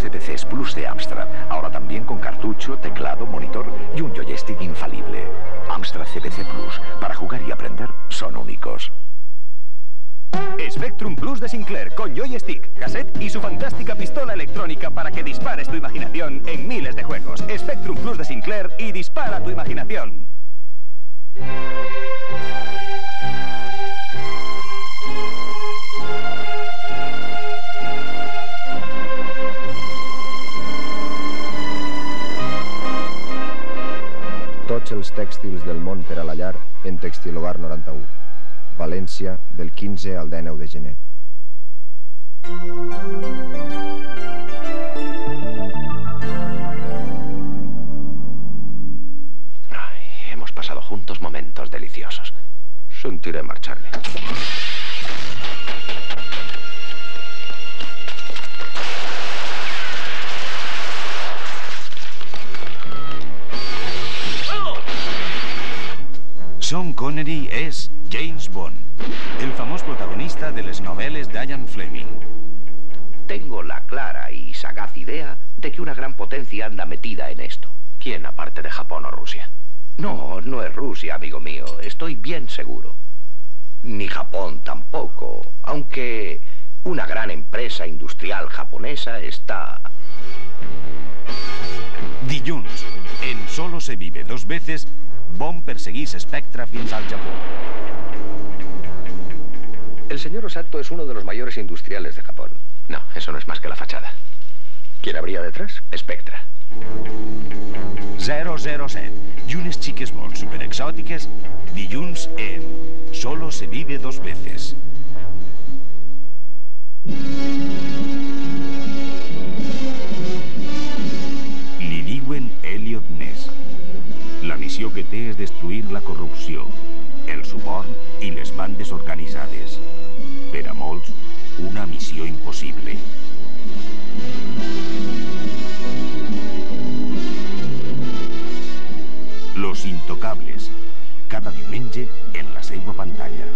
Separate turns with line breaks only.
CPCs Plus de Amstrad. Ahora también con cartucho, teclado, monitor y un joystick infalible. Amstrad CPC Plus. Para jugar y aprender son únicos.
Spectrum Plus de Sinclair con joystick, cassette y su fantástica pistola electrónica para que dispares tu imaginación en miles de juegos. Spectrum Plus de Sinclair y dispara tu imaginación.
Tots els tèxtils del món per a en Textilogar 91. València, del 15 al 19 de gener.
Hemos pasado juntos momentos deliciosos. Sentiré marcharme.
Sean Connery és James Bond, el famós protagonista de les novel·les d'Ian Fleming.
Tengo la clara y sagaz idea de que una gran potencia anda metida en esto. ¿Quién aparte de Japón o Rusia? No, no es Rusia, amigo mío. Estoy bien seguro. Ni Japón tampoco, aunque una gran empresa industrial japonesa está...
Dilluns, en Solo se vive dos veces, Bond perseguís Spectra fins al Japó.
El señor Osato es uno de los mayores industriales de Japón.
No, eso no es más que la fachada.
¿Quién habría detrás?
Spectra.
007 i unes xiques molt superexòtiques dilluns en Solo se vive dos veces. Missió que té és destruir la corrupció, el suborn i les bandes organitzades. Per a molts, una missió impossible. Los Intocables, cada diumenge en la seva pantalla.